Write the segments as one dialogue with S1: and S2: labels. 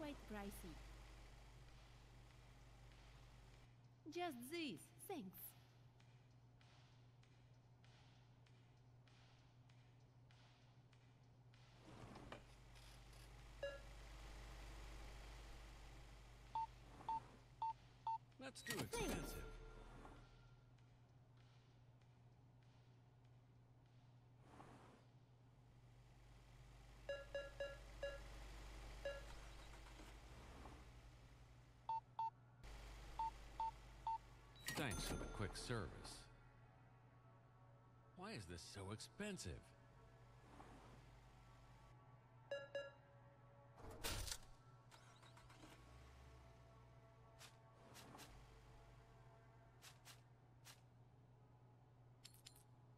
S1: quite pricey. Just this, thanks.
S2: Let's do expensive. Thanks for the quick service. Why is this so expensive?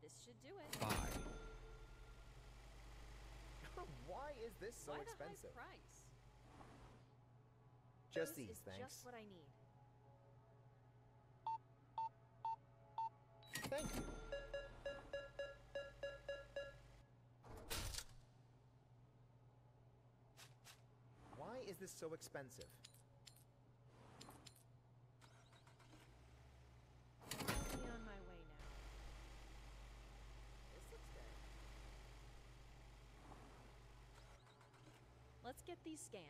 S3: This should do it.
S2: Buy.
S4: Why is this so
S3: Why
S4: expensive?
S3: the high price?
S4: Just
S3: this
S4: these,
S3: is
S4: thanks.
S3: just what I need.
S4: Thank you. Why is this so expensive?
S3: I'll be on my way now. This looks good. Let's get these scanned.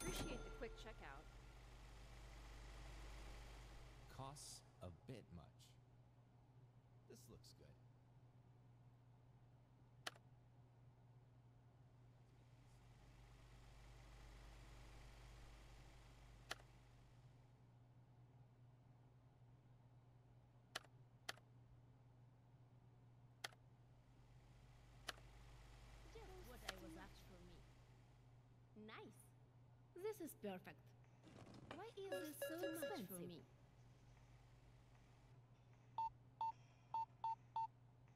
S3: Appreciate the quick checkout.
S5: Costs a bit much. This looks good.
S1: Just what I was asked for me. Nice. This is perfect. Why is this so expensive for me?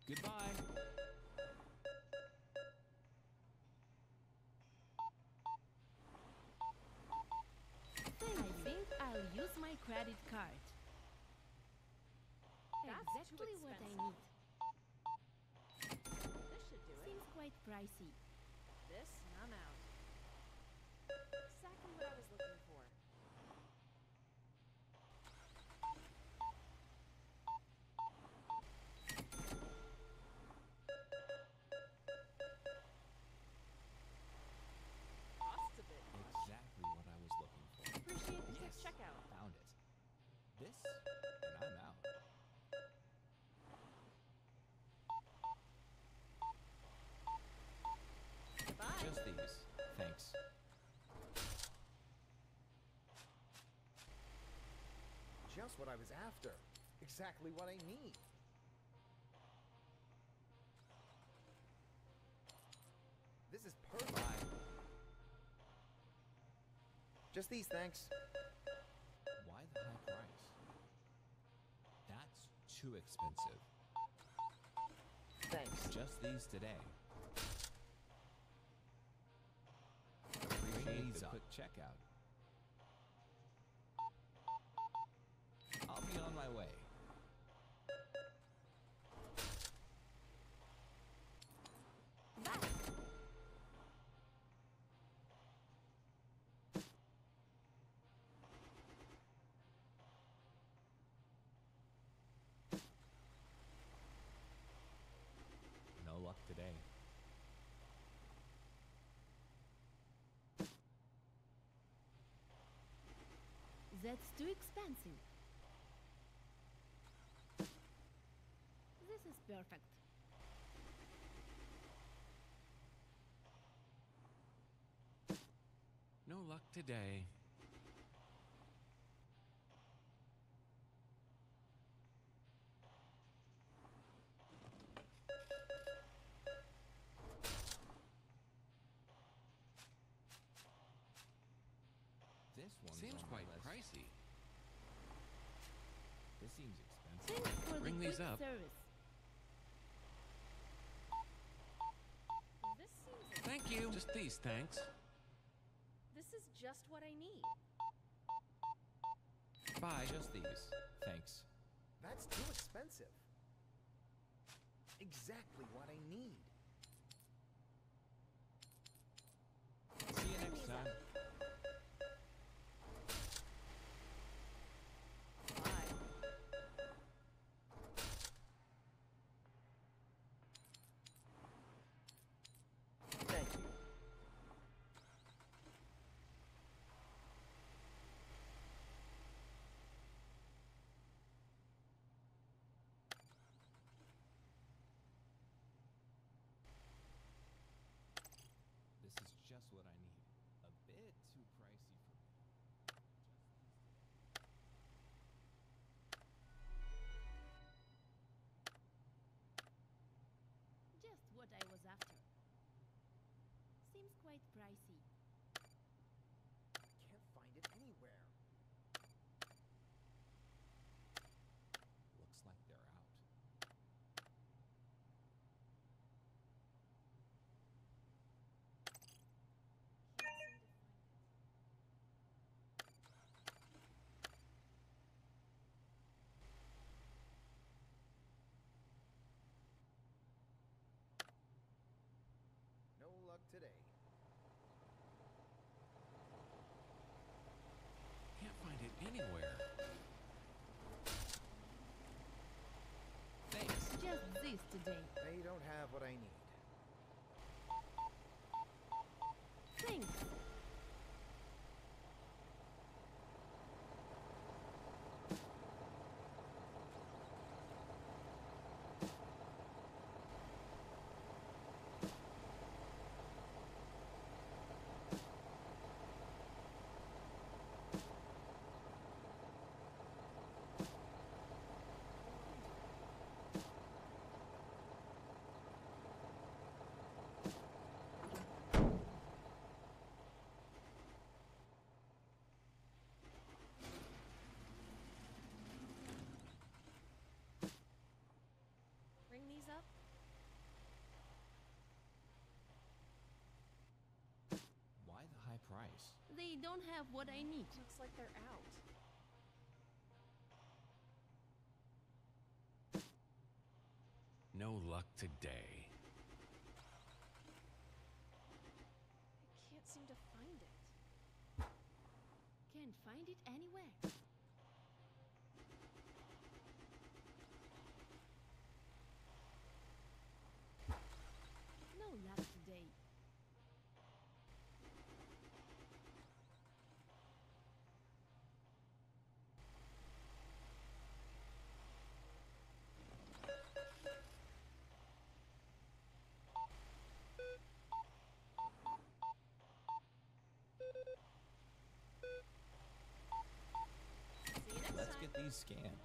S5: Goodbye.
S1: I think I'll use my credit card.
S3: That's
S1: exactly what I need.
S3: This should do it.
S1: Seems quite pricey.
S3: This, I'm out.
S5: Just
S4: what I was after. Exactly what I need. This is perfect. Just these, thanks.
S5: Why the high price? That's too expensive.
S4: Thanks.
S5: Just these today. Appreciate the quick checkout. My way. No luck today.
S1: That's too expensive. This is perfect.
S2: No luck today.
S5: This one
S2: Seems
S5: on
S2: quite pricey.
S5: This seems expensive.
S1: Thanks for
S2: Bring
S1: the
S2: these
S1: quick
S2: up.
S1: service.
S3: This seems.
S2: Thank you. Just these, thanks.
S3: This is just what I need.
S2: Bye.
S5: Just these. Thanks.
S4: That's too expensive. Exactly what I need.
S5: See you next time.
S3: Bye.
S4: Thank you.
S5: This is just what I need. A bit too pricey for me.
S1: Just what I was after. Seems quite pricey.
S4: Can't find it anywhere.
S5: Looks like they're out.
S4: No luck today.
S2: Can't find it anywhere.
S5: Thanks.
S1: Just this today.
S4: They don't have what I need.
S1: Thanks.
S3: Ring these up?
S5: Why the high price?
S1: They don't have what I need.
S3: Looks like they're out.
S2: No luck today.
S3: I can't seem to find it.
S1: Can't find it anywhere. No luck today.
S3: See you next
S5: Let's
S3: time.
S5: get these scanned.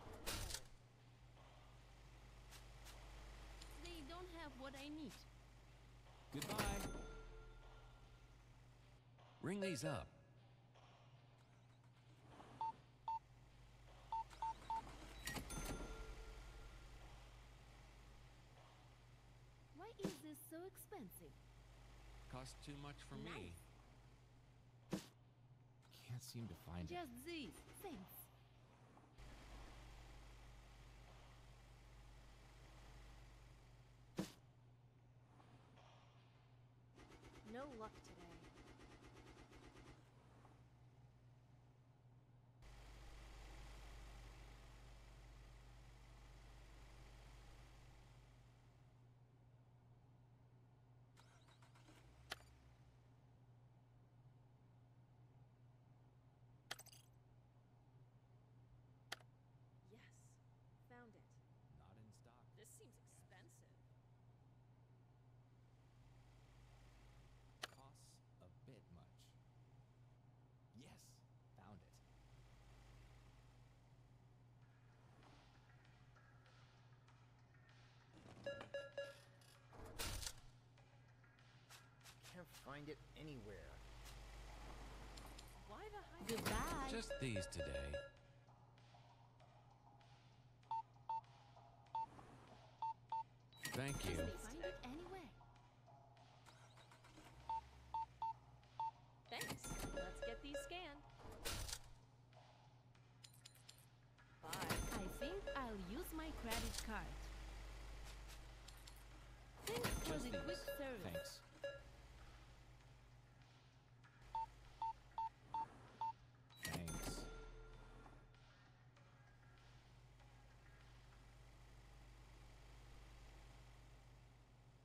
S1: They don't have what I need.
S5: Goodbye.
S2: Ring these up.
S1: Why is this so expensive?
S2: Cost too much for me.
S5: Can't seem to find it.
S1: Just this. Thanks.
S3: Luck today. Yes, found it.
S5: Not in stock.
S3: This seems expensive.
S5: Costs a bit much. Yes, found it.
S4: Can't find it anywhere.
S3: Why the high
S1: Goodbye.
S2: Just these today. Thank you.
S1: Find it anywhere.
S3: Thanks. Let's get these scanned. Bye.
S1: I think I'll use my credit card. Thanks for
S5: Just
S1: the
S5: these.
S1: quick service.
S5: Thanks. Thanks.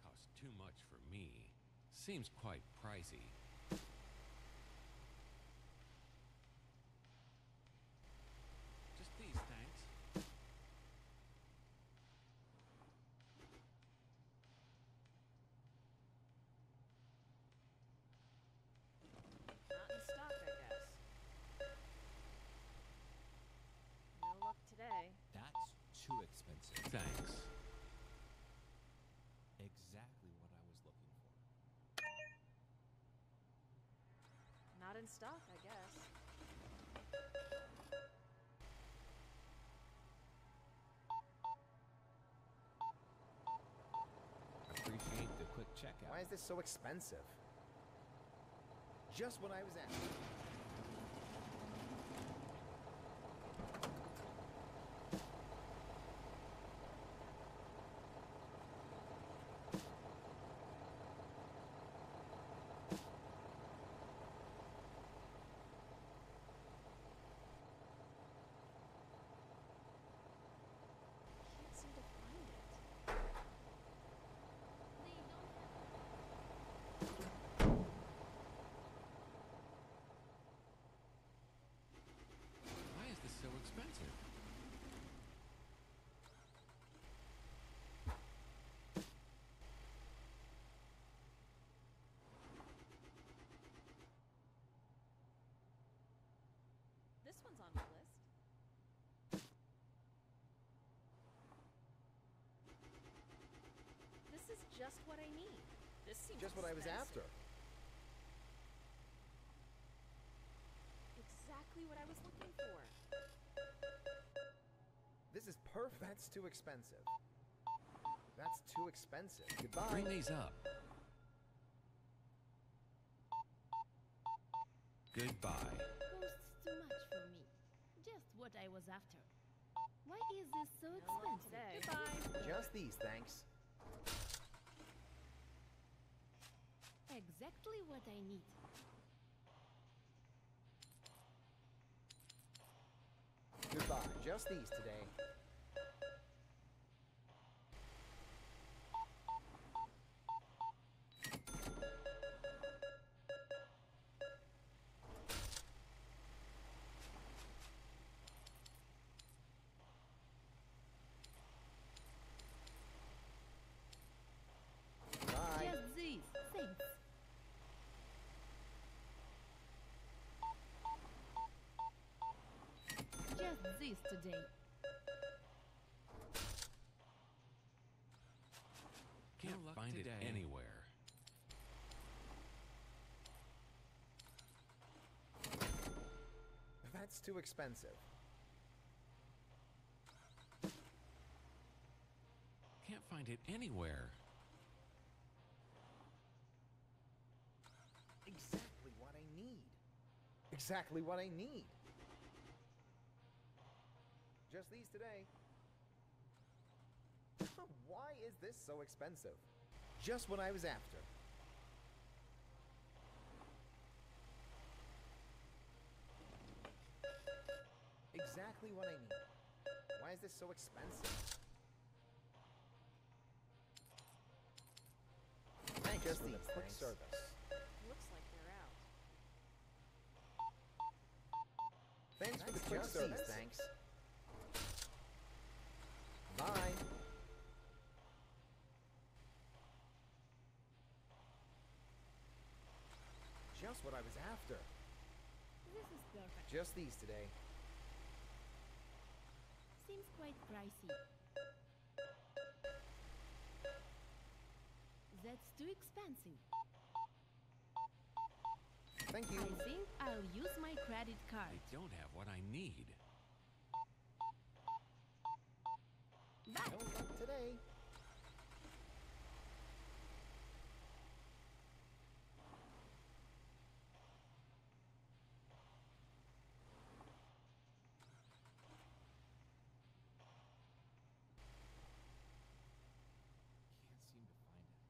S2: Costs too much for me. Seems quite pricey. Just these, thanks.
S3: Not in stock, I guess. No luck today.
S5: That's too expensive.
S2: Thanks.
S5: Exactly what I was looking for.
S3: Not in stock, I guess.
S5: Appreciate the quick checkout.
S4: Why is this so expensive? Just what I was after.
S3: Can't seem to find it.
S1: They don't have
S2: Why is this so expensive?
S3: This one's on my list. This is just what I need. This seems
S4: Just what I was after.
S3: Exactly what I was looking for.
S4: This is perfect. That's too expensive. That's too expensive. Goodbye.
S2: Bring these up. Goodbye.
S1: costs too much for me. Just what I was after. Why is this so expensive? Goodbye.
S4: Just these, thanks.
S1: Exactly what I need.
S4: Goodbye. Just these today. Bye.
S1: Just these. Thanks. Just this today.
S2: Can't
S5: luck
S2: find
S5: today.
S2: it anywhere.
S4: That's too expensive.
S2: Can't find it anywhere.
S4: Exactly what I need. Exactly what I need. Just these today. Why is this so expensive? Just what I was after. Exactly what I need. Why is this so expensive? Thanks Just for the quick thanks. service.
S3: Looks like they're out.
S4: Thanks for the quick service. Thanks. Bye. Just what I was after.
S1: This is perfect.
S4: Just these today.
S1: Seems quite pricey. That's too expensive.
S4: Thank you.
S1: I think I'll use my credit card.
S2: I don't have what I need.
S1: Bye.
S4: No luck today.
S5: Can't seem to find it.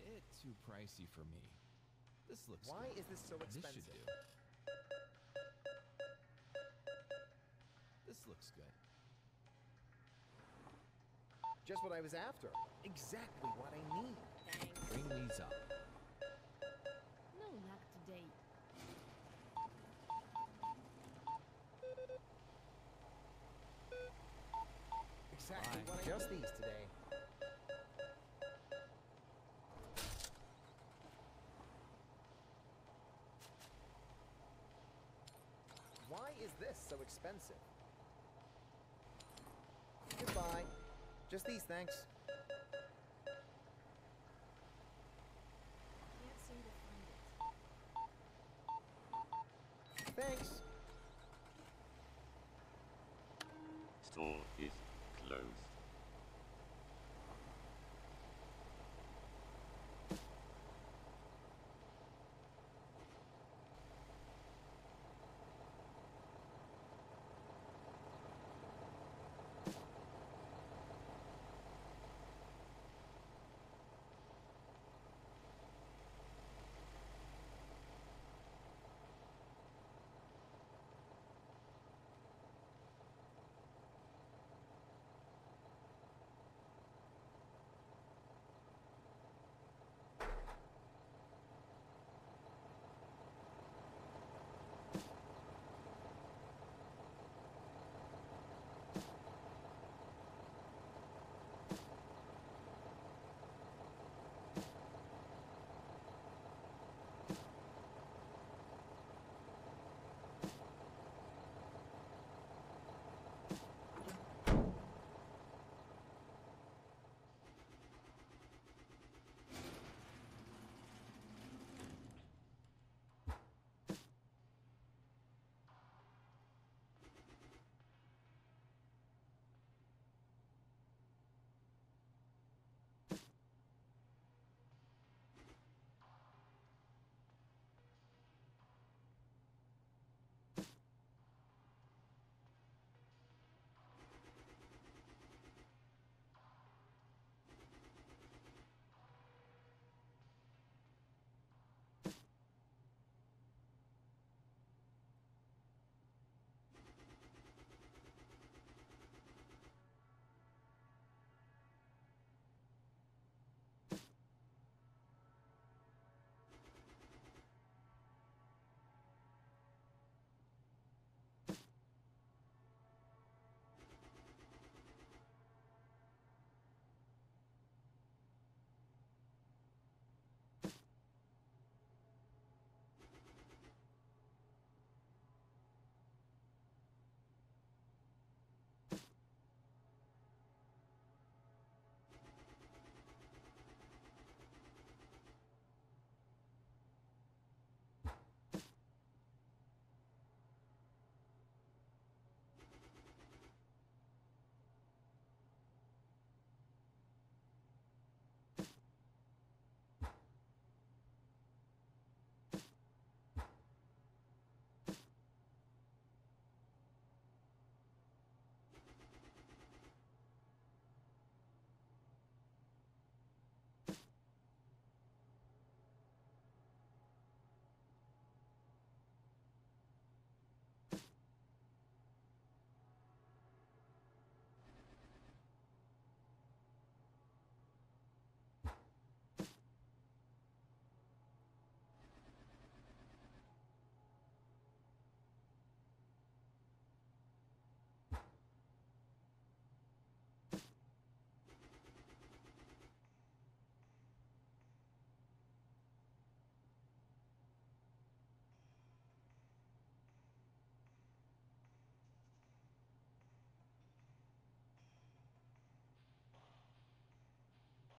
S5: bit too pricey for me. This looks
S4: Why
S5: good.
S4: is this so
S5: This should do. This looks good.
S4: Just what I was after. Exactly what I need.
S1: Thanks.
S5: Bring these up.
S1: No luck today.
S4: Exactly
S5: Bye.
S4: what I just these today. Why is this so expensive? Goodbye. Just these, thanks.
S3: Can't seem to find it.
S4: Thanks.
S6: Store is closed.